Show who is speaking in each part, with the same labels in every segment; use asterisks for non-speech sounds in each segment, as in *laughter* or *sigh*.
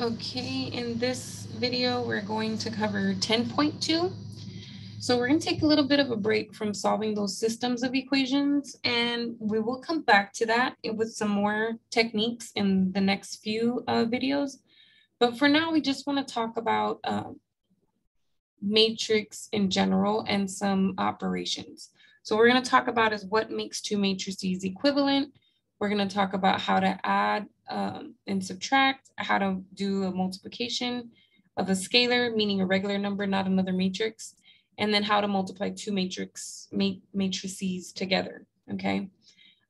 Speaker 1: Okay, in this video, we're going to cover 10.2. So we're going to take a little bit of a break from solving those systems of equations, and we will come back to that with some more techniques in the next few uh, videos. But for now, we just want to talk about uh, matrix in general and some operations. So we're going to talk about is what makes two matrices equivalent. We're going to talk about how to add um, and subtract, how to do a multiplication of a scalar, meaning a regular number, not another matrix, and then how to multiply two matrix ma matrices together, okay?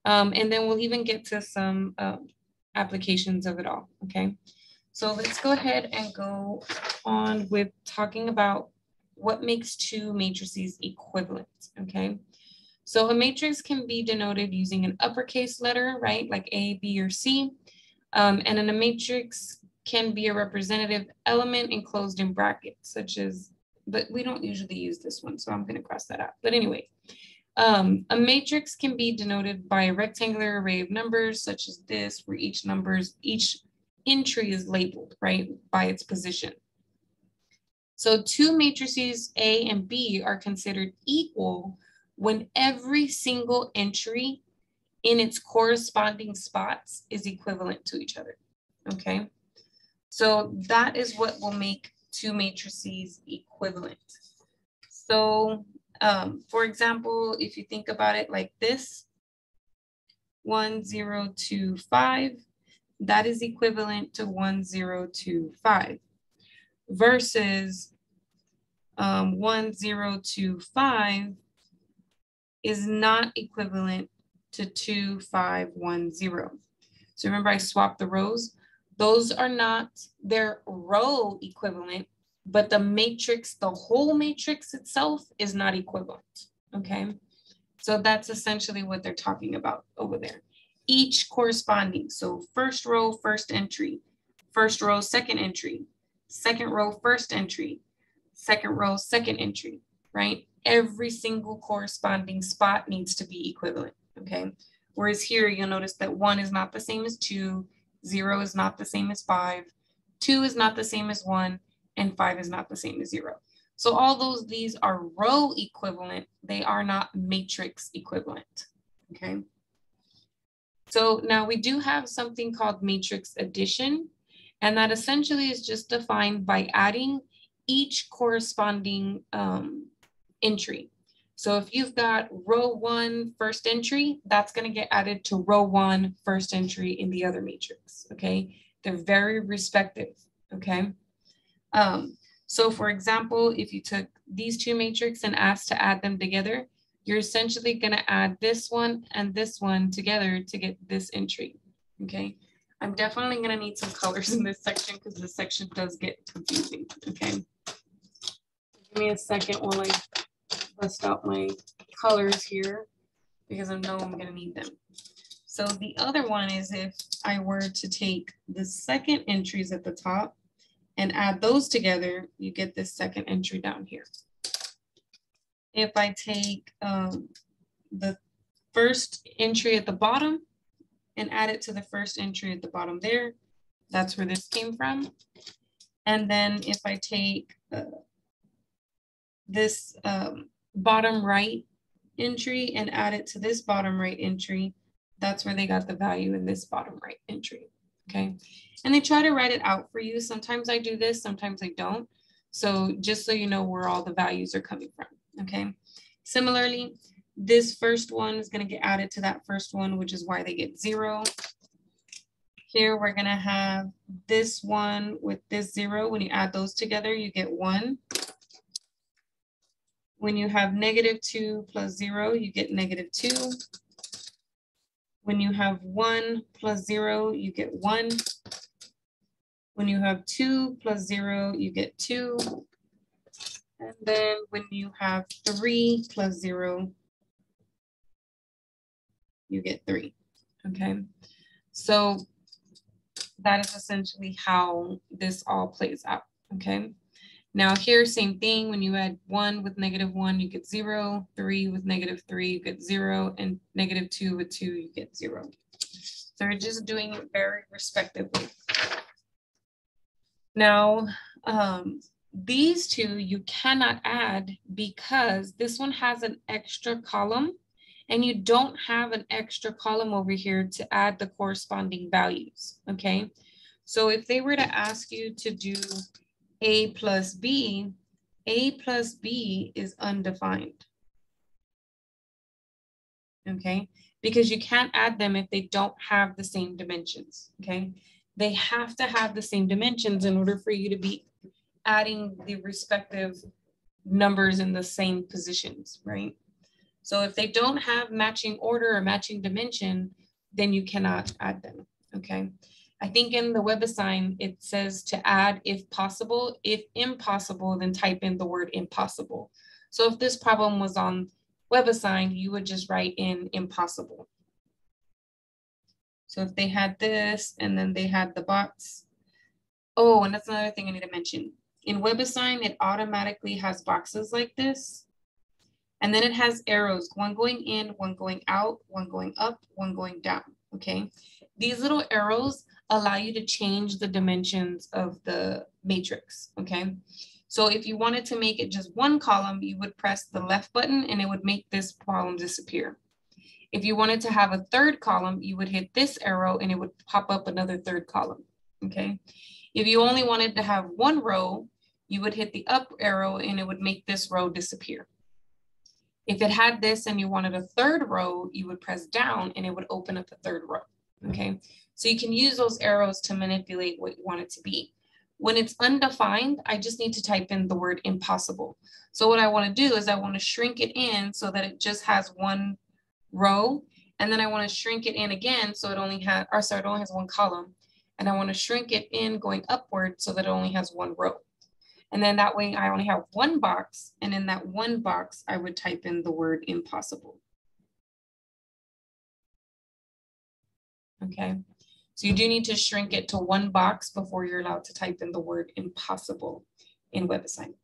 Speaker 1: Um, and then we'll even get to some uh, applications of it all, okay? So let's go ahead and go on with talking about what makes two matrices equivalent, okay? So a matrix can be denoted using an uppercase letter, right? Like A, B, or C. Um, and then a matrix can be a representative element enclosed in brackets, such as, but we don't usually use this one, so I'm gonna cross that out. But anyway, um, a matrix can be denoted by a rectangular array of numbers, such as this, where each numbers, each entry is labeled, right, by its position. So two matrices A and B are considered equal when every single entry in its corresponding spots is equivalent to each other, okay? So that is what will make two matrices equivalent. So um, for example, if you think about it like this, one, zero, two, five, that is equivalent to one, zero, two, five versus um, one, zero, two, five is not equivalent to 2510. So remember I swapped the rows? Those are not their row equivalent, but the matrix, the whole matrix itself is not equivalent, okay? So that's essentially what they're talking about over there. Each corresponding, so first row, first entry, first row, second entry, second row, first entry, second row, second entry, right? Every single corresponding spot needs to be equivalent, okay? Whereas here, you'll notice that one is not the same as two, zero is not the same as five, two is not the same as one, and five is not the same as zero. So all those, these are row equivalent, they are not matrix equivalent, okay? So now we do have something called matrix addition, and that essentially is just defined by adding each corresponding um, entry. So if you've got row one first entry, that's going to get added to row one first entry in the other matrix. Okay. They're very respective. Okay. Um, so for example, if you took these two matrices and asked to add them together, you're essentially going to add this one and this one together to get this entry. Okay. I'm definitely going to need some colors in this section because this section does get confusing. Okay. Give me a second while I bust out my colors here because I know I'm gonna need them. So the other one is if I were to take the second entries at the top and add those together, you get this second entry down here. If I take um, the first entry at the bottom and add it to the first entry at the bottom there, that's where this came from. And then if I take uh, this um, bottom right entry and add it to this bottom right entry, that's where they got the value in this bottom right entry, okay? And they try to write it out for you. Sometimes I do this, sometimes I don't. So just so you know where all the values are coming from, okay? Similarly, this first one is gonna get added to that first one, which is why they get zero. Here we're gonna have this one with this zero. When you add those together, you get one. When you have negative two plus zero, you get negative two. When you have one plus zero, you get one. When you have two plus zero, you get two. And then when you have three plus zero, you get three, okay? So that is essentially how this all plays out, okay? Now here, same thing, when you add one with negative one, you get zero, three with negative three, you get zero, and negative two with two, you get zero. So we're just doing it very respectively. Now, um, these two you cannot add because this one has an extra column and you don't have an extra column over here to add the corresponding values, okay? So if they were to ask you to do A plus B, A plus B is undefined, okay? Because you can't add them if they don't have the same dimensions, okay? They have to have the same dimensions in order for you to be adding the respective numbers in the same positions, right? So if they don't have matching order or matching dimension, then you cannot add them, okay? I think in the WebAssign, it says to add if possible. If impossible, then type in the word impossible. So if this problem was on WebAssign, you would just write in impossible. So if they had this and then they had the box. Oh, and that's another thing I need to mention. In WebAssign, it automatically has boxes like this. And then it has arrows, one going in, one going out, one going up, one going down, okay? These little arrows allow you to change the dimensions of the matrix, okay? So if you wanted to make it just one column, you would press the left button and it would make this column disappear. If you wanted to have a third column, you would hit this arrow and it would pop up another third column, okay? If you only wanted to have one row, you would hit the up arrow and it would make this row disappear. If it had this and you wanted a third row, you would press down and it would open up a third row, okay? So you can use those arrows to manipulate what you want it to be. When it's undefined, I just need to type in the word impossible. So what I wanna do is I wanna shrink it in so that it just has one row. And then I wanna shrink it in again so it only has, or sorry, it only has one column. And I wanna shrink it in going upward so that it only has one row. And then that way I only have one box. And in that one box, I would type in the word impossible. Okay, so you do need to shrink it to one box before you're allowed to type in the word impossible in WebAssign.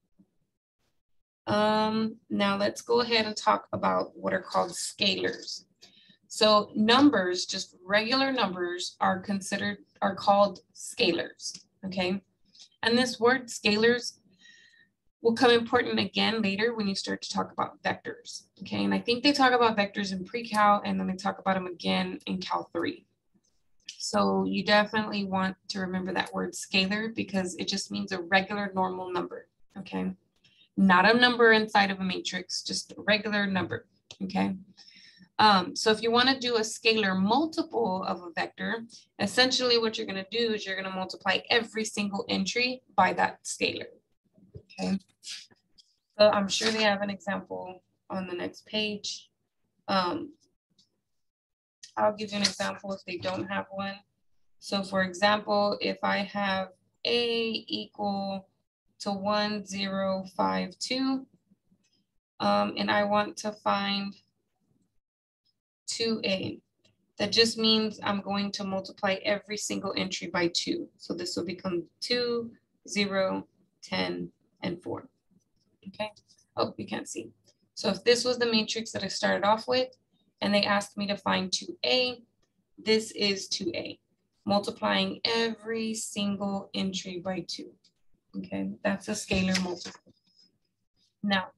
Speaker 1: Um, now let's go ahead and talk about what are called scalars. So numbers, just regular numbers are considered, are called scalars, okay? And this word scalars will come important again later when you start to talk about vectors. Okay, and I think they talk about vectors in pre-cal and then they talk about them again in cal 3. So you definitely want to remember that word scalar because it just means a regular normal number, okay? Not a number inside of a matrix, just a regular number, okay? Um, so if you want to do a scalar multiple of a vector, essentially what you're going to do is you're going to multiply every single entry by that scalar. Okay. So I'm sure they have an example on the next page. Um, I'll give you an example if they don't have one. So for example, if I have A equal to 1052, um, and I want to find 2a. That just means I'm going to multiply every single entry by 2. So this will become 2, 0, 10, and 4. Okay. Oh, you can't see. So if this was the matrix that I started off with, and they asked me to find 2a, this is 2a, multiplying every single entry by 2. Okay, that's a scalar multiple. Now,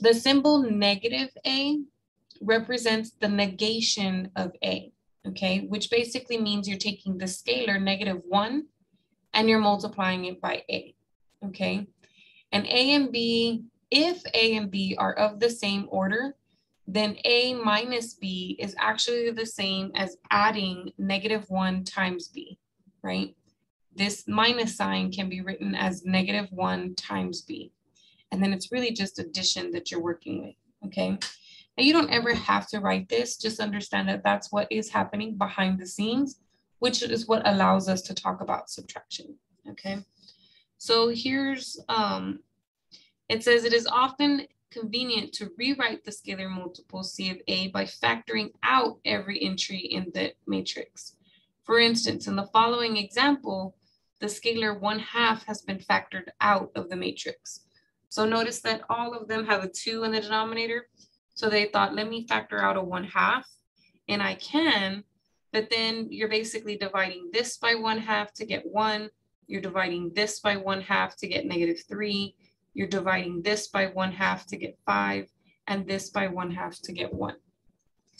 Speaker 1: The symbol negative A represents the negation of A, okay? Which basically means you're taking the scalar negative one and you're multiplying it by A, okay? And A and B, if A and B are of the same order, then A minus B is actually the same as adding negative one times B, right? This minus sign can be written as negative one times B. And then it's really just addition that you're working with, okay? And you don't ever have to write this, just understand that that's what is happening behind the scenes, which is what allows us to talk about subtraction, okay? So here's, um, it says it is often convenient to rewrite the scalar multiple C of A by factoring out every entry in the matrix. For instance, in the following example, the scalar 1 half has been factored out of the matrix. So notice that all of them have a two in the denominator. So they thought, let me factor out a one half and I can, but then you're basically dividing this by one half to get one. You're dividing this by one half to get negative three. You're dividing this by one half to get five and this by one half to get one.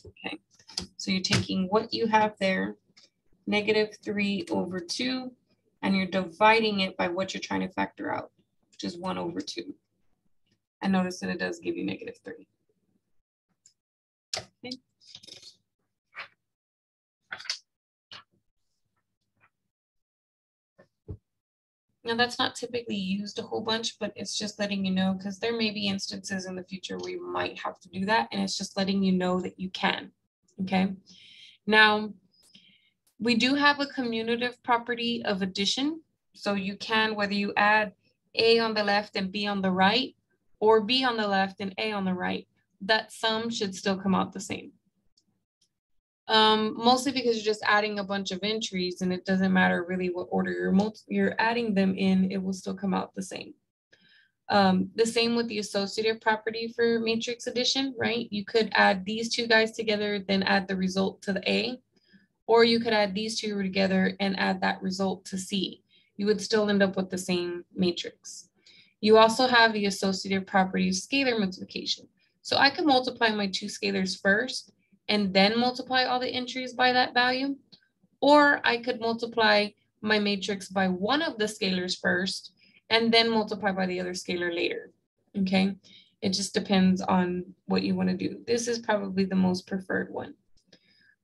Speaker 1: Okay, so you're taking what you have there, negative three over two, and you're dividing it by what you're trying to factor out, which is one over two. And notice that it does give you negative three. Okay. Now that's not typically used a whole bunch, but it's just letting you know because there may be instances in the future where you might have to do that. And it's just letting you know that you can, okay? Now, we do have a commutative property of addition. So you can, whether you add A on the left and B on the right, or B on the left and A on the right, that sum should still come out the same. Um, mostly because you're just adding a bunch of entries and it doesn't matter really what order you're, you're adding them in, it will still come out the same. Um, the same with the associative property for matrix addition, right? You could add these two guys together, then add the result to the A, or you could add these two together and add that result to C. You would still end up with the same matrix. You also have the associative property of scalar multiplication. So I could multiply my two scalars first and then multiply all the entries by that value. Or I could multiply my matrix by one of the scalars first and then multiply by the other scalar later, okay? It just depends on what you wanna do. This is probably the most preferred one.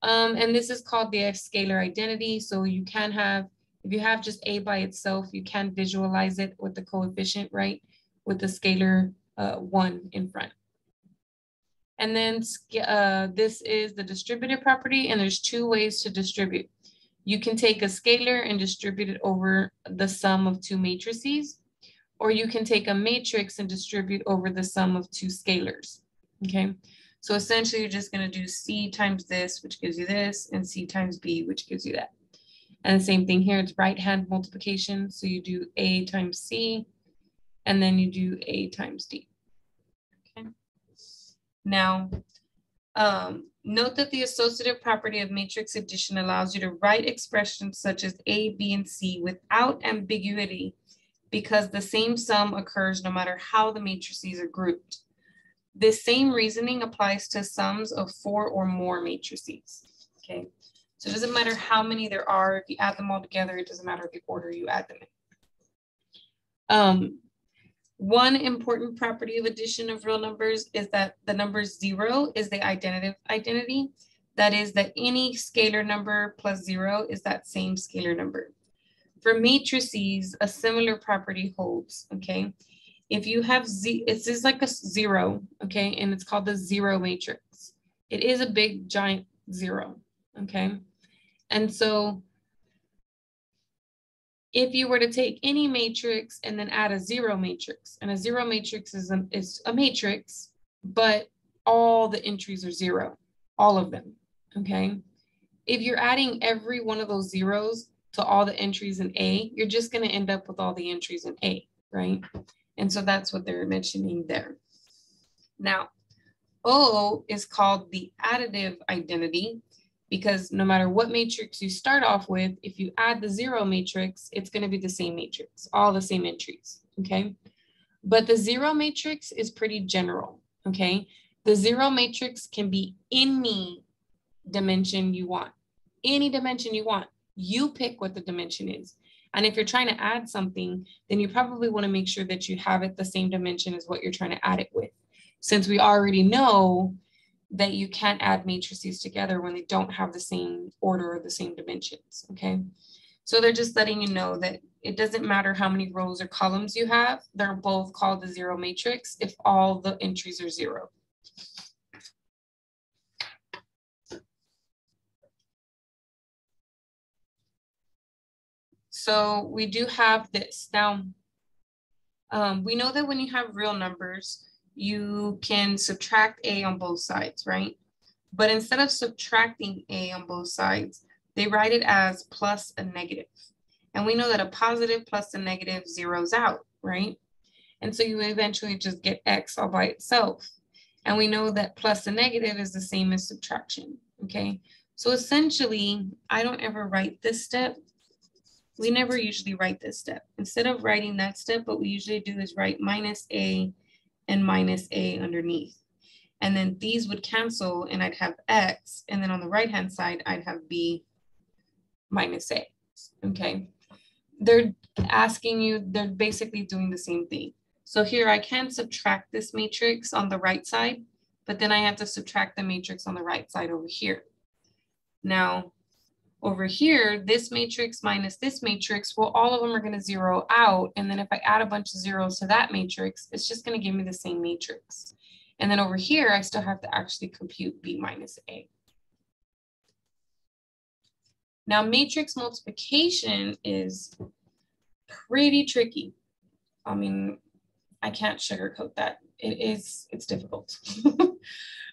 Speaker 1: Um, and this is called the scalar identity. So you can have, if you have just A by itself, you can visualize it with the coefficient, right? With the scalar uh, one in front. And then uh, this is the distributive property, and there's two ways to distribute. You can take a scalar and distribute it over the sum of two matrices, or you can take a matrix and distribute over the sum of two scalars, okay? So essentially you're just gonna do C times this, which gives you this, and C times B, which gives you that. And the same thing here, it's right-hand multiplication. So you do A times C, and then you do A times D. Now, um, note that the associative property of matrix addition allows you to write expressions such as A, B, and C without ambiguity because the same sum occurs no matter how the matrices are grouped. This same reasoning applies to sums of four or more matrices, okay? So it doesn't matter how many there are, if you add them all together, it doesn't matter the order you add them in. Um, one important property of addition of real numbers is that the number zero is the identity identity. That is that any scalar number plus zero is that same scalar number. For matrices, a similar property holds, okay? If you have z, it's just like a zero, okay? And it's called the zero matrix. It is a big giant zero, okay? And so if you were to take any matrix and then add a zero matrix, and a zero matrix is a, is a matrix, but all the entries are zero, all of them, okay? If you're adding every one of those zeros to all the entries in A, you're just gonna end up with all the entries in A, right? And so that's what they're mentioning there. Now, O is called the additive identity because no matter what matrix you start off with, if you add the zero matrix, it's going to be the same matrix, all the same entries, okay? But the zero matrix is pretty general, okay? The zero matrix can be any dimension you want, any dimension you want. You pick what the dimension is. And if you're trying to add something, then you probably want to make sure that you have it the same dimension as what you're trying to add it with. Since we already know that you can't add matrices together when they don't have the same order or the same dimensions, okay? So they're just letting you know that it doesn't matter how many rows or columns you have, they're both called the zero matrix if all the entries are zero. So we do have this. Now, um, we know that when you have real numbers, you can subtract A on both sides, right? But instead of subtracting A on both sides, they write it as plus a negative. And we know that a positive plus a negative zeroes out, right? And so you eventually just get X all by itself. And we know that plus a negative is the same as subtraction, okay? So essentially, I don't ever write this step. We never usually write this step. Instead of writing that step, what we usually do is write minus A and minus A underneath. And then these would cancel and I'd have X. And then on the right-hand side, I'd have B minus A, okay? They're asking you, they're basically doing the same thing. So here I can subtract this matrix on the right side, but then I have to subtract the matrix on the right side over here. Now, over here, this matrix minus this matrix, well, all of them are going to zero out. And then if I add a bunch of zeros to that matrix, it's just going to give me the same matrix. And then over here, I still have to actually compute B minus A. Now, matrix multiplication is pretty tricky. I mean, I can't sugarcoat that. It is, it's difficult. *laughs*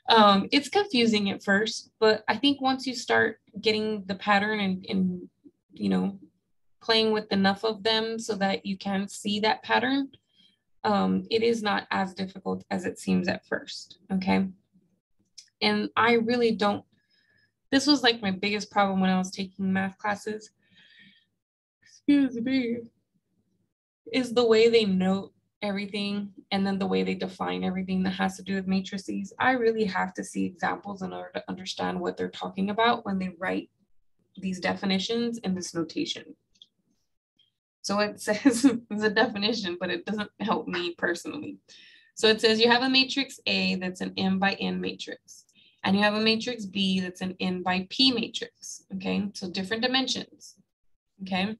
Speaker 1: um, it's confusing at first, but I think once you start getting the pattern and, and, you know, playing with enough of them so that you can see that pattern, um, it is not as difficult as it seems at first, okay? And I really don't, this was like my biggest problem when I was taking math classes. Excuse me. Is the way they note everything and then the way they define everything that has to do with matrices. I really have to see examples in order to understand what they're talking about when they write these definitions in this notation. So it *laughs* says it's a definition, but it doesn't help me personally. So it says you have a matrix A that's an M by N matrix, and you have a matrix B that's an N by P matrix. Okay, so different dimensions. Okay,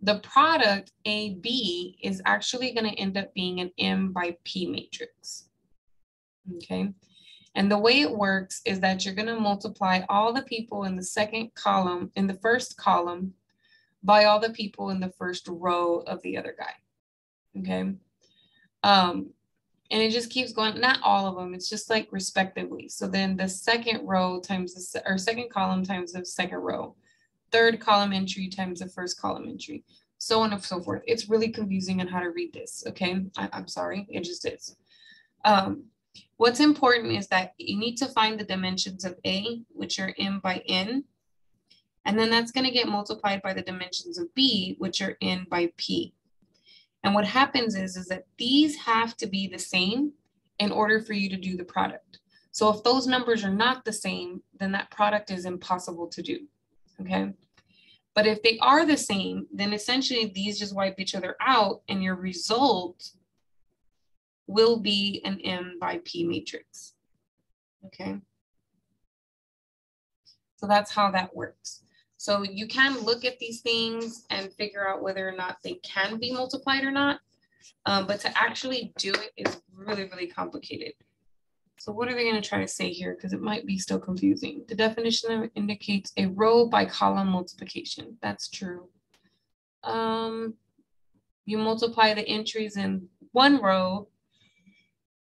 Speaker 1: the product AB is actually going to end up being an M by P matrix. Okay. And the way it works is that you're going to multiply all the people in the second column, in the first column, by all the people in the first row of the other guy. Okay. Um, and it just keeps going, not all of them, it's just like respectively. So then the second row times the, or second column times the second row third column entry times the first column entry, so on and so forth. It's really confusing on how to read this, okay? I, am sorry, it just is. Um, what's important is that you need to find the dimensions of A, which are M by N, and then that's gonna get multiplied by the dimensions of B, which are N by P. And what happens is, is that these have to be the same in order for you to do the product. So if those numbers are not the same, then that product is impossible to do, okay? But if they are the same, then essentially these just wipe each other out and your result will be an M by P matrix. Okay. So that's how that works. So you can look at these things and figure out whether or not they can be multiplied or not. Um, but to actually do it is really, really complicated. So what are they going to try to say here? Because it might be still confusing. The definition indicates a row by column multiplication. That's true. Um, you multiply the entries in one row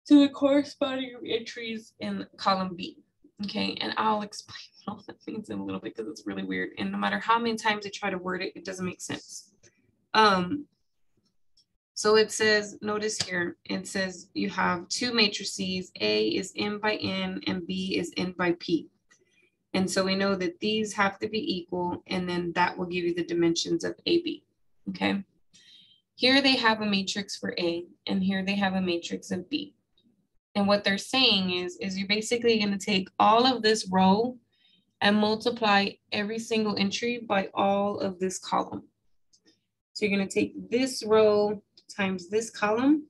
Speaker 1: to the corresponding entries in column B. Okay, and I'll explain *laughs* all that means in a little bit because it's really weird. And no matter how many times I try to word it, it doesn't make sense. Um, so it says, notice here, it says you have two matrices. A is N by N and B is N by P. And so we know that these have to be equal and then that will give you the dimensions of AB, okay? Here they have a matrix for A and here they have a matrix of B. And what they're saying is, is you're basically gonna take all of this row and multiply every single entry by all of this column. So you're gonna take this row times this column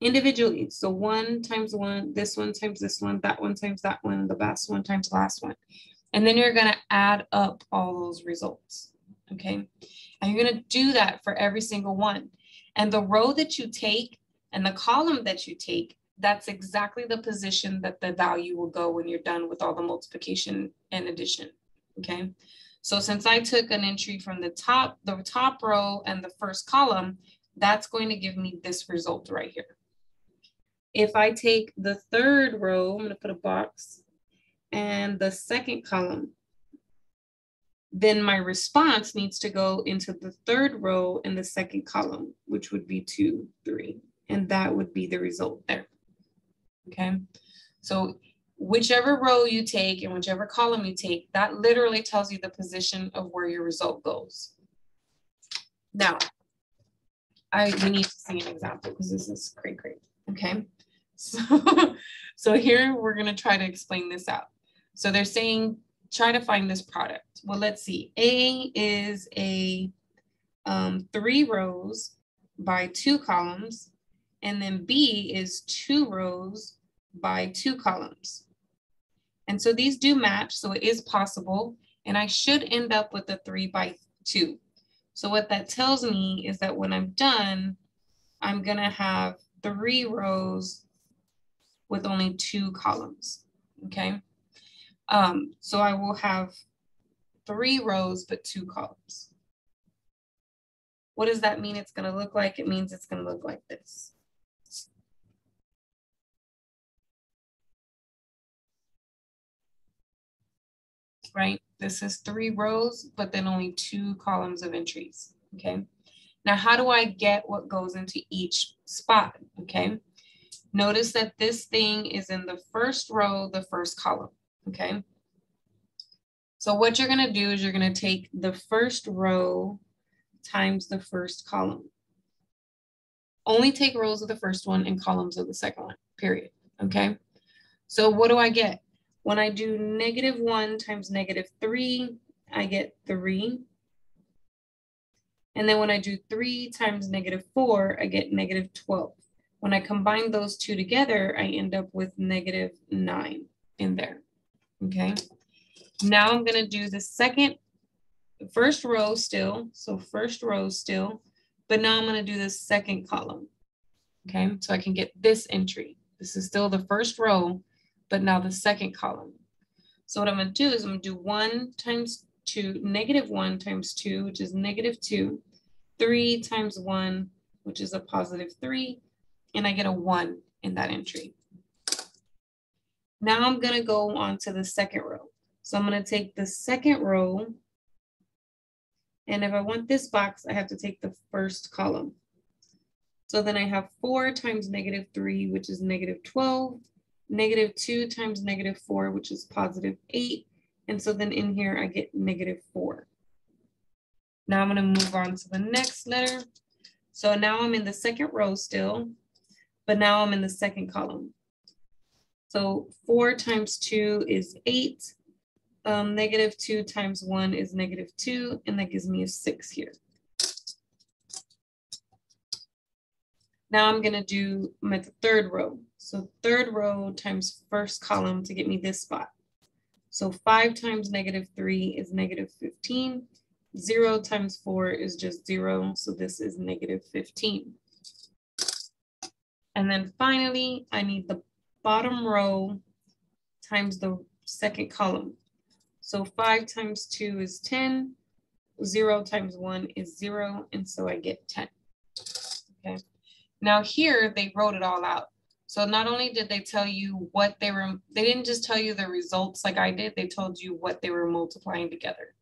Speaker 1: individually. So one times one, this one times this one, that one times that one, the best one times the last one. And then you're gonna add up all those results, okay? And you're gonna do that for every single one. And the row that you take and the column that you take, that's exactly the position that the value will go when you're done with all the multiplication and addition, okay? So since I took an entry from the top, the top row and the first column, that's going to give me this result right here. If I take the third row, I'm going to put a box, and the second column, then my response needs to go into the third row in the second column, which would be two, three, and that would be the result there. Okay, so whichever row you take and whichever column you take, that literally tells you the position of where your result goes. Now, I we need to see an example because this is great, great. Okay. *laughs* So, so here we're going to try to explain this out. So they're saying try to find this product. Well, let's see. A is a um, three rows by two columns, and then B is two rows by two columns. And so these do match, so it is possible, and I should end up with a three by two. So what that tells me is that when I'm done, I'm gonna have three rows with only two columns, okay? Um, so I will have three rows, but two columns. What does that mean it's gonna look like? It means it's gonna look like this. Right, this is three rows, but then only two columns of entries, okay? Now, how do I get what goes into each spot, okay? Notice that this thing is in the first row, the first column, okay? So what you're gonna do is you're gonna take the first row times the first column. Only take rows of the first one and columns of the second one, period, okay? So what do I get? When I do negative one times negative three, I get three. And then when I do three times negative four, I get negative 12. When I combine those two together, I end up with negative nine in there, okay? Now I'm gonna do the second, first row still, so first row still, but now I'm gonna do the second column, okay? So I can get this entry. This is still the first row, but now the second column. So what I'm gonna do is I'm gonna do one times two, negative one times two, which is negative two, three times one, which is a positive three, and I get a one in that entry. Now I'm gonna go on to the second row. So I'm gonna take the second row, and if I want this box, I have to take the first column. So then I have four times negative three, which is negative 12, negative two times negative four, which is positive eight. And so then in here, I get negative four. Now I'm gonna move on to the next letter. So now I'm in the second row still but now I'm in the second column. So four times two is eight. Um, negative two times one is negative two, and that gives me a six here. Now I'm gonna do my third row. So third row times first column to get me this spot. So five times negative three is negative 15. Zero times four is just zero. So this is negative 15. And then finally, I need the bottom row times the second column. So five times two is 10, zero times one is zero, and so I get 10, okay? Now here, they wrote it all out. So not only did they tell you what they were, they didn't just tell you the results like I did, they told you what they were multiplying together.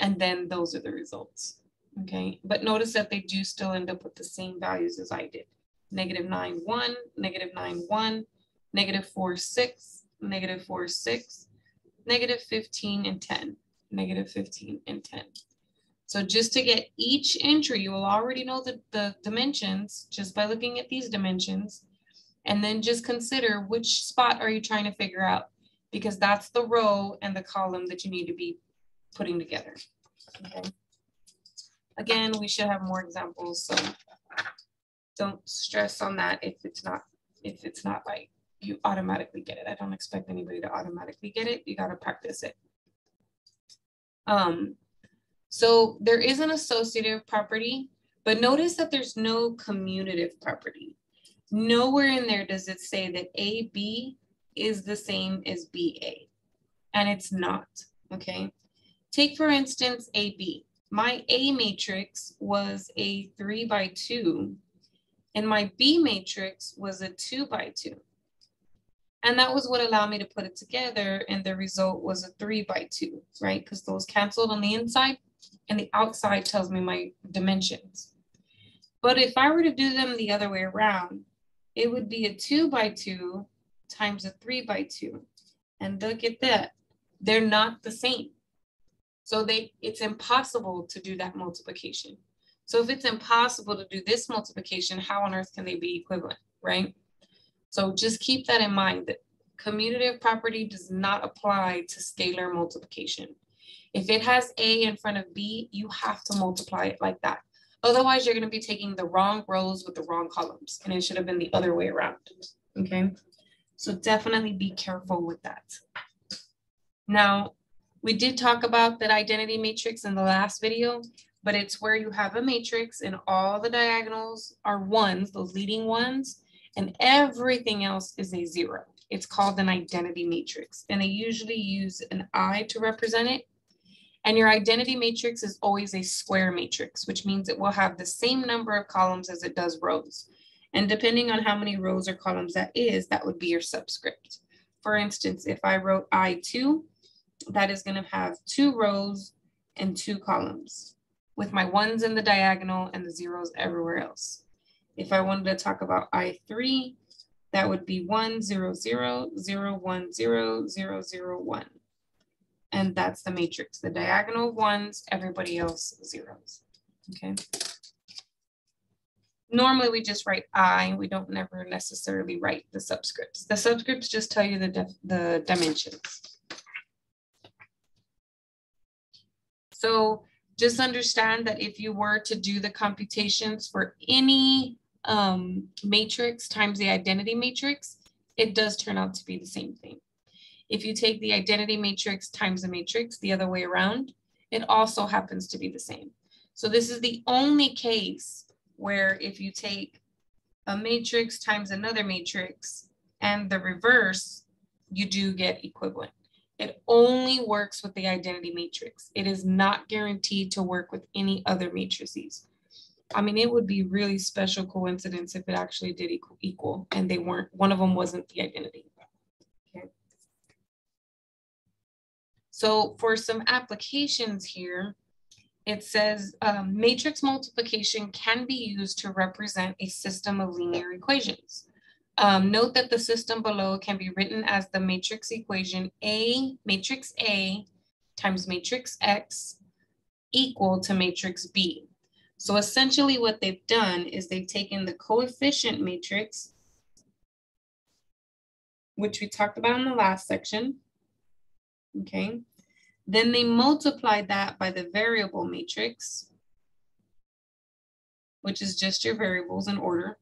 Speaker 1: And then those are the results, okay? But notice that they do still end up with the same values as I did negative 9, 1, negative 9, 1, negative 4, 6, negative 4, 6, negative 15, and 10, negative 15, and 10. So just to get each entry, you will already know the, the dimensions just by looking at these dimensions. And then just consider which spot are you trying to figure out because that's the row and the column that you need to be putting together. Okay. Again, we should have more examples. So don't stress on that if it's not if it's not like you automatically get it. I don't expect anybody to automatically get it. You got to practice it. Um, so there is an associative property, but notice that there's no commutative property. Nowhere in there does it say that AB is the same as BA, and it's not, okay? Take for instance, AB. My A matrix was a three by two and my B matrix was a two by two. And that was what allowed me to put it together. And the result was a three by two, right? Because those canceled on the inside and the outside tells me my dimensions. But if I were to do them the other way around, it would be a two by two times a three by two. And look at that. They're not the same. So they it's impossible to do that multiplication. So if it's impossible to do this multiplication, how on earth can they be equivalent, right? So just keep that in mind that commutative property does not apply to scalar multiplication. If it has A in front of B, you have to multiply it like that. Otherwise, you're going to be taking the wrong rows with the wrong columns, and it should have been the other way around. Okay, so definitely be careful with that. Now, we did talk about that identity matrix in the last video, but it's where you have a matrix and all the diagonals are ones, those leading ones, and everything else is a zero. It's called an identity matrix, and they usually use an I to represent it. And your identity matrix is always a square matrix, which means it will have the same number of columns as it does rows. And depending on how many rows or columns that is, that would be your subscript. For instance, if I wrote I2, that is going to have two rows and two columns with my ones in the diagonal and the zeros everywhere else. If I wanted to talk about I3, that would be 1, 0, 0, 0, 1, 0, 0, 0, 1. And that's the matrix, the diagonal ones, everybody else zeros, okay? Normally we just write I, we don't never necessarily write the subscripts. The subscripts just tell you the, the dimensions. So just understand that if you were to do the computations for any um, matrix times the identity matrix, it does turn out to be the same thing. If you take the identity matrix times the matrix the other way around, it also happens to be the same. So this is the only case where if you take a matrix times another matrix and the reverse, you do get equivalent. It only works with the identity matrix. It is not guaranteed to work with any other matrices. I mean, it would be really special coincidence if it actually did equal, equal and they weren't, one of them wasn't the identity. Okay. So for some applications here, it says um, matrix multiplication can be used to represent a system of linear equations. Um, note that the system below can be written as the matrix equation A, matrix A times matrix X equal to matrix B. So essentially what they've done is they've taken the coefficient matrix, which we talked about in the last section, okay? Then they multiply that by the variable matrix, which is just your variables in order.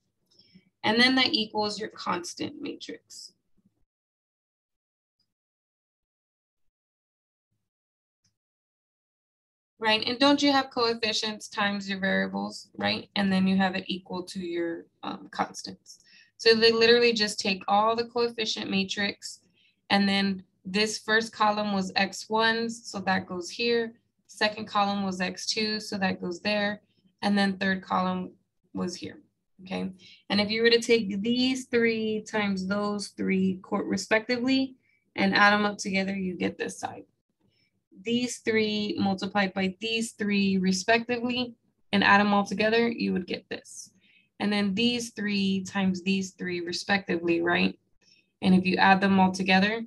Speaker 1: And then that equals your constant matrix. right? And don't you have coefficients times your variables, right? And then you have it equal to your um, constants. So they literally just take all the coefficient matrix and then this first column was x1, so that goes here. Second column was x2, so that goes there. And then third column was here, okay? And if you were to take these three times those three respectively and add them up together, you get this side these three multiplied by these three respectively and add them all together, you would get this. And then these three times these three respectively, right? And if you add them all together,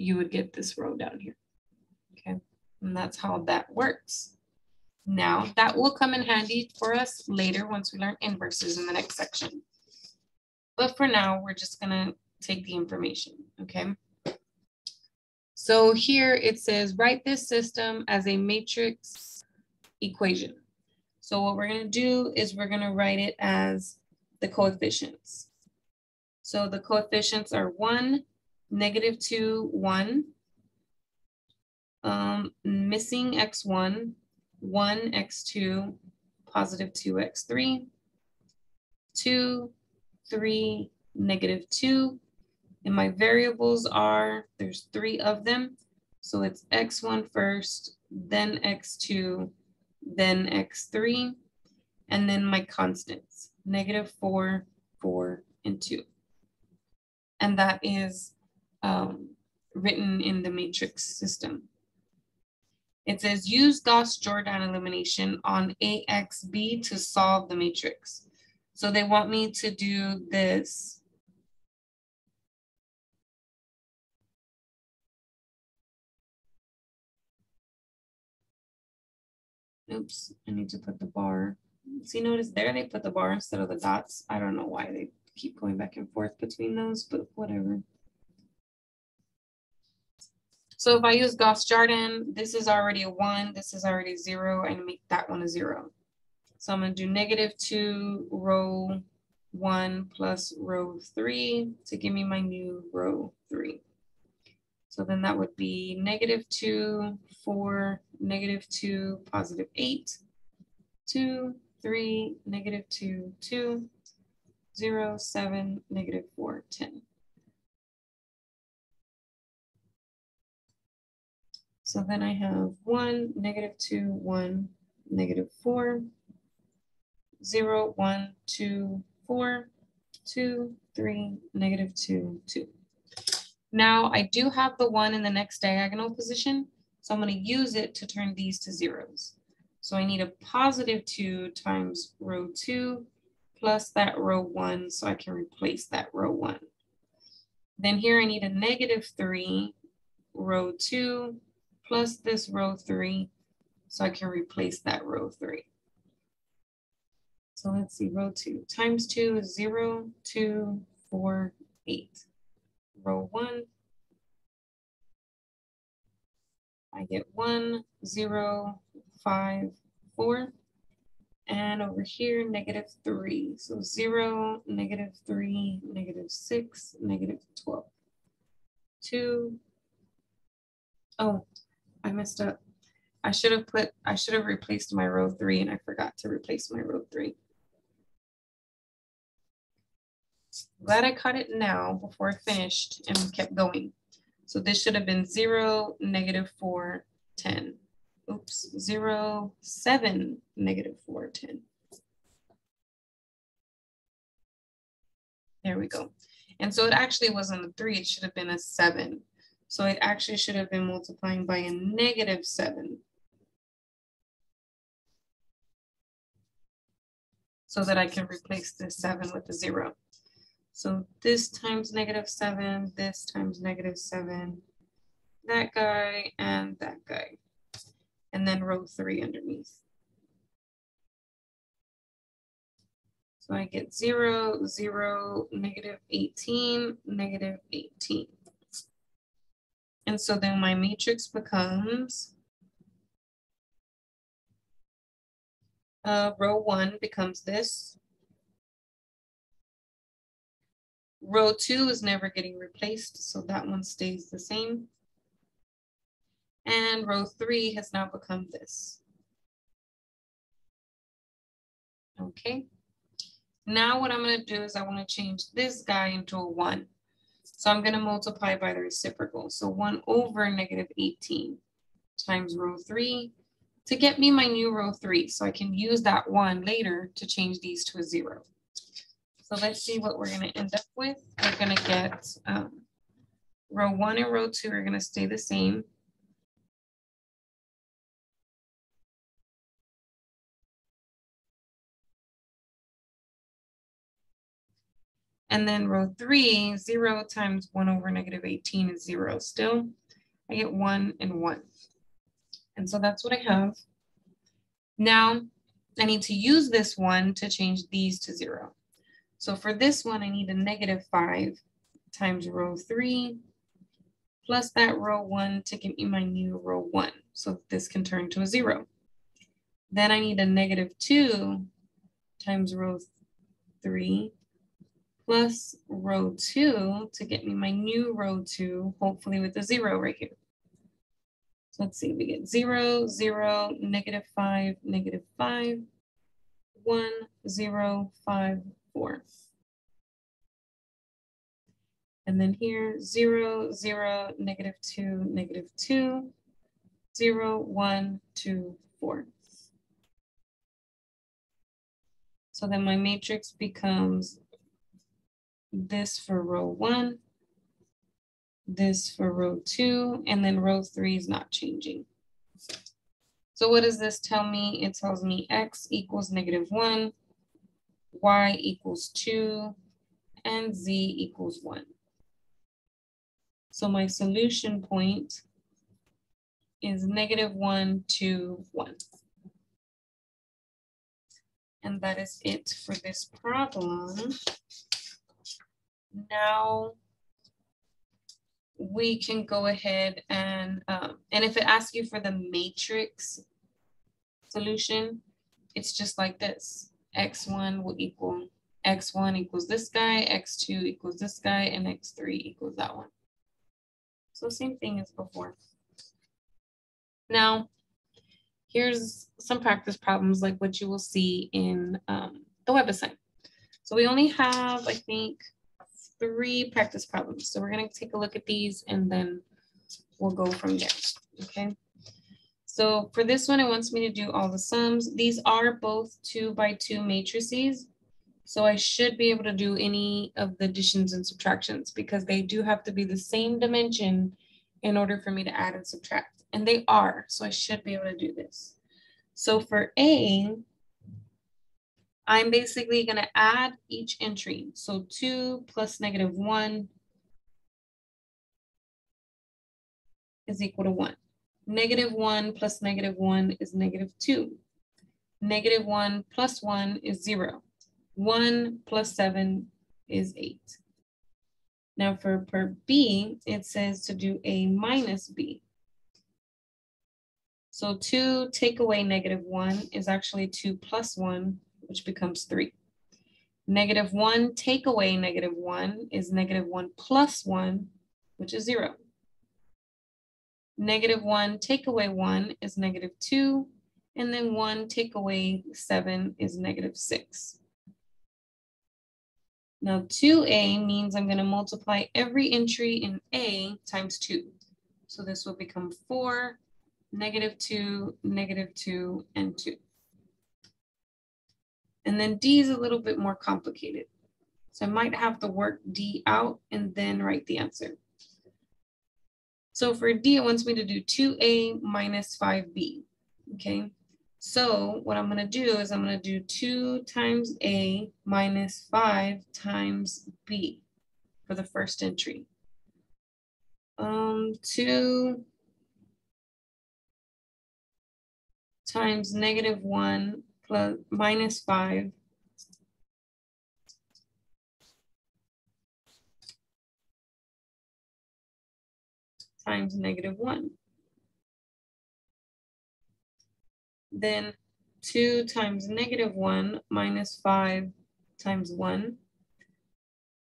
Speaker 1: you would get this row down here. Okay, and that's how that works. Now that will come in handy for us later once we learn inverses in the next section. But for now, we're just gonna take the information, okay? So here it says, write this system as a matrix equation. So what we're gonna do is we're gonna write it as the coefficients. So the coefficients are one, negative two, one, um, missing x1, one, x2, positive two, x3, two, three, negative two, and my variables are, there's three of them. So it's x1 first, then x2, then x3, and then my constants, negative four, four, and two. And that is um, written in the matrix system. It says use Gauss-Jordan elimination on AXB to solve the matrix. So they want me to do this. Oops, I need to put the bar. See, notice there they put the bar instead of the dots. I don't know why they keep going back and forth between those, but whatever. So if I use Gauss Jordan, this is already a one, this is already zero, and make that one a zero. So I'm gonna do negative two row one plus row three to give me my new row three. So then that would be negative two, four, negative two, positive eight, two, three, negative two, two, zero, seven, negative four, 10. So then I have one, negative two, one, negative four, zero, one, two, four, two, three, negative two, two. Now I do have the one in the next diagonal position, so I'm gonna use it to turn these to zeros. So I need a positive two times row two plus that row one, so I can replace that row one. Then here I need a negative three, row two, plus this row three, so I can replace that row three. So let's see, row two times two is zero, two, four, eight. Row one, I get one, zero, five, four. And over here, negative three. So zero, negative three, negative six, negative 12. Two. Oh, I messed up. I should have put, I should have replaced my row three and I forgot to replace my row three. Glad I caught it now before I finished and kept going. So this should have been zero, negative four, 10. Oops, zero, seven, negative four, 10. There we go. And so it actually wasn't a three, it should have been a seven. So it actually should have been multiplying by a negative seven. So that I can replace this seven with a zero. So this times negative seven, this times negative seven, that guy and that guy. And then row three underneath. So I get zero, zero, negative 18, negative 18. And so then my matrix becomes uh, row one becomes this, Row two is never getting replaced, so that one stays the same. And row three has now become this. Okay. Now what I'm gonna do is I wanna change this guy into a one. So I'm gonna multiply by the reciprocal. So one over negative 18 times row three to get me my new row three. So I can use that one later to change these to a zero. So let's see what we're going to end up with. We're going to get um, row one and row two are going to stay the same. And then row three, zero times one over negative 18 is zero still. I get one and one. And so that's what I have. Now I need to use this one to change these to zero. So for this one, I need a negative five times row three plus that row one to give me my new row one. So this can turn to a zero. Then I need a negative two times row three plus row two to get me my new row two, hopefully with a zero right here. So let's see, we get zero, zero, negative five, negative five, one, zero, five, four. And then here, zero, zero, negative two, negative two, zero, one, two, four. So then my matrix becomes this for row one, this for row two, and then row three is not changing. So what does this tell me? It tells me x equals negative one, y equals 2, and z equals 1. So my solution point is negative one, two, one. And that is it for this problem. Now we can go ahead and, um, and if it asks you for the matrix solution, it's just like this. X1 will equal X1 equals this guy, X2 equals this guy, and X3 equals that one. So same thing as before. Now, here's some practice problems like what you will see in um, the WebAssign. So we only have, I think, three practice problems. So we're gonna take a look at these and then we'll go from there, okay? So for this one, it wants me to do all the sums. These are both two by two matrices. So I should be able to do any of the additions and subtractions because they do have to be the same dimension in order for me to add and subtract. And they are, so I should be able to do this. So for A, I'm basically gonna add each entry. So two plus negative one is equal to one. Negative one plus negative one is negative two. Negative one plus one is zero. One plus seven is eight. Now for per B, it says to do A minus B. So two take away negative one is actually two plus one, which becomes three. Negative one take away negative one is negative one plus one, which is zero. Negative one take away one is negative two, and then one take away seven is negative six. Now 2a means I'm gonna multiply every entry in a times two. So this will become four, negative two, negative two, and two. And then D is a little bit more complicated. So I might have to work D out and then write the answer. So for D, it wants me to do 2A minus 5B, okay? So what I'm gonna do is I'm gonna do two times A minus five times B for the first entry. Um, two times negative one plus minus five times negative one. Then two times negative one minus five times one.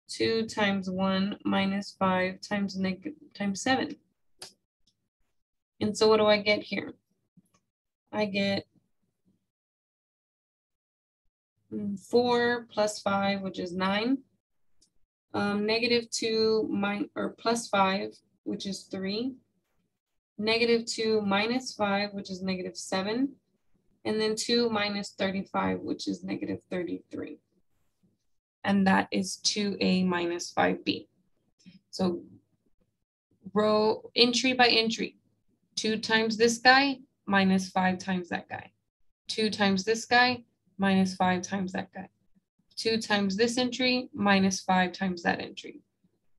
Speaker 1: Two times one minus five times negative times seven. And so what do I get here? I get four plus five, which is nine. Um, negative two min or plus five which is three, negative two minus five, which is negative seven, and then two minus 35, which is negative 33. And that is 2a minus 5b. So row entry by entry, two times this guy minus five times that guy. Two times this guy minus five times that guy. Two times this entry minus five times that entry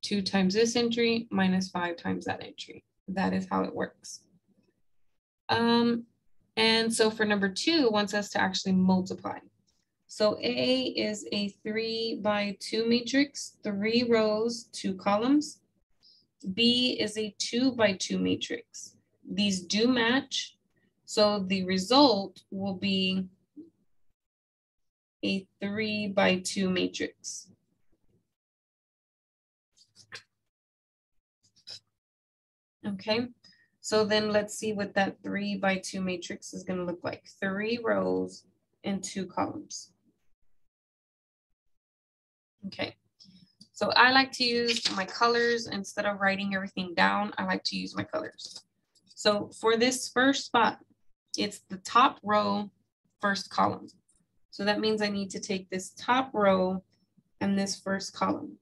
Speaker 1: two times this entry minus five times that entry. That is how it works. Um, and so for number two, wants us to actually multiply. So A is a three by two matrix, three rows, two columns. B is a two by two matrix. These do match. So the result will be a three by two matrix. Okay, so then let's see what that three by two matrix is gonna look like. Three rows and two columns. Okay, so I like to use my colors instead of writing everything down. I like to use my colors. So for this first spot, it's the top row, first column. So that means I need to take this top row and this first column.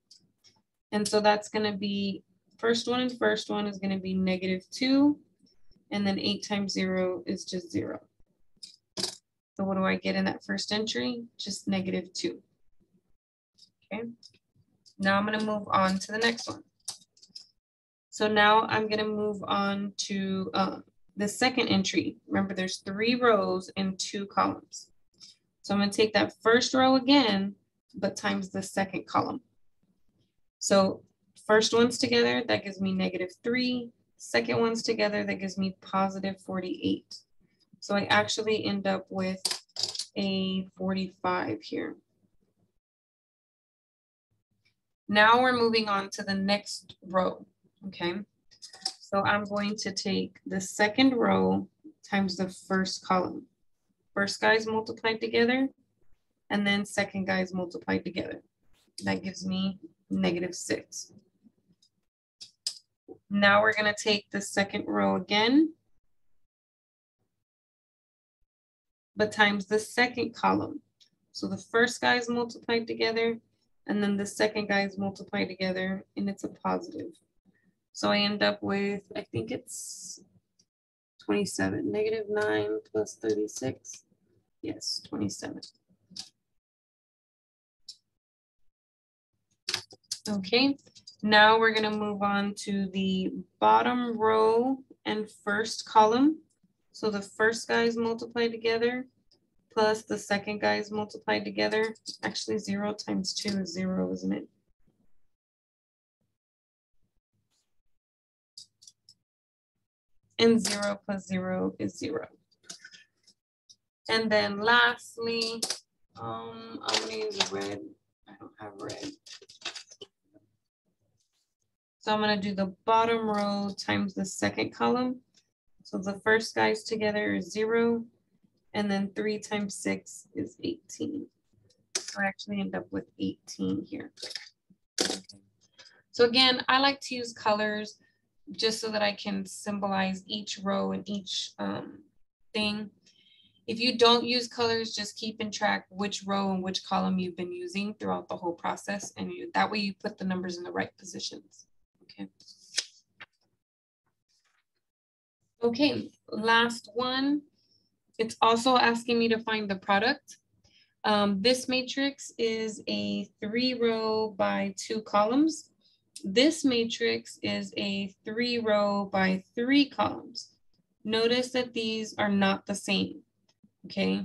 Speaker 1: And so that's gonna be First one and first one is going to be negative 2. And then 8 times 0 is just 0. So what do I get in that first entry? Just negative 2. Okay. Now I'm to move on to the next one. So now I'm going to move on to uh, the second entry. Remember, there's three rows and two columns. So I'm gonna take that first row again, but times the second column. So first ones together, that gives me negative three. Second ones together, that gives me positive 48. So I actually end up with a 45 here. Now we're moving on to the next row, okay? So I'm going to take the second row times the first column. First guys multiplied together, and then second guys multiplied together. That gives me negative six. Now we're gonna take the second row again, but times the second column. So the first guys multiplied together, and then the second guys multiplied together, and it's a positive. So I end up with, I think it's 27, negative 9 plus 36. Yes, 27. Okay, now we're going to move on to the bottom row and first column. So the first guys multiplied together plus the second guys multiplied together. Actually, 0 times 2 is 0, isn't it? and zero plus zero is zero. And then lastly, um, I'm gonna use red. I don't have red. So I'm gonna do the bottom row times the second column. So the first guys together is zero, and then three times six is 18. So I actually end up with 18 here. So again, I like to use colors just so that I can symbolize each row and each um, thing. If you don't use colors, just keep in track which row and which column you've been using throughout the whole process. And you, that way you put the numbers in the right positions. Okay. Okay, last one. It's also asking me to find the product. Um, this matrix is a three row by two columns. This matrix is a three row by three columns. Notice that these are not the same, okay?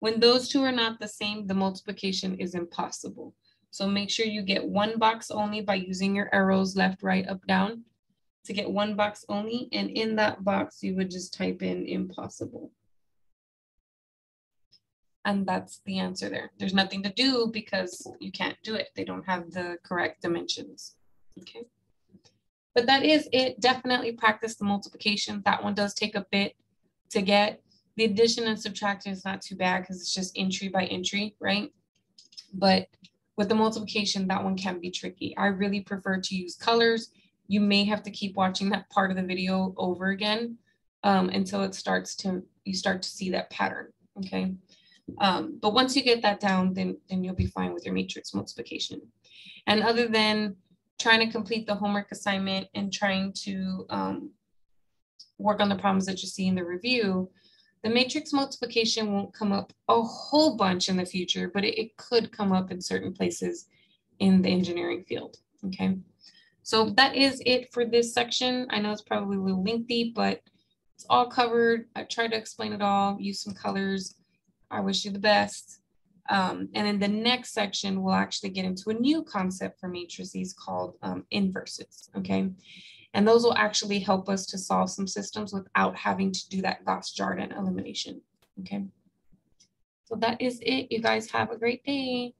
Speaker 1: When those two are not the same, the multiplication is impossible. So make sure you get one box only by using your arrows left, right, up, down to get one box only. And in that box, you would just type in impossible. And that's the answer there. There's nothing to do because you can't do it. They don't have the correct dimensions. Okay. But that is it. Definitely practice the multiplication. That one does take a bit to get. The addition and subtraction is not too bad because it's just entry by entry, right? But with the multiplication, that one can be tricky. I really prefer to use colors. You may have to keep watching that part of the video over again um, until it starts to, you start to see that pattern, okay? Um, but once you get that down, then, then you'll be fine with your matrix multiplication. And other than trying to complete the homework assignment and trying to um, work on the problems that you see in the review, the matrix multiplication won't come up a whole bunch in the future, but it, it could come up in certain places in the engineering field, okay? So that is it for this section. I know it's probably a little lengthy, but it's all covered. I tried to explain it all, use some colors, I wish you the best. Um, and in the next section, we'll actually get into a new concept for matrices called um, inverses, okay? And those will actually help us to solve some systems without having to do that Gauss-Jordan elimination, okay? So that is it. You guys have a great day.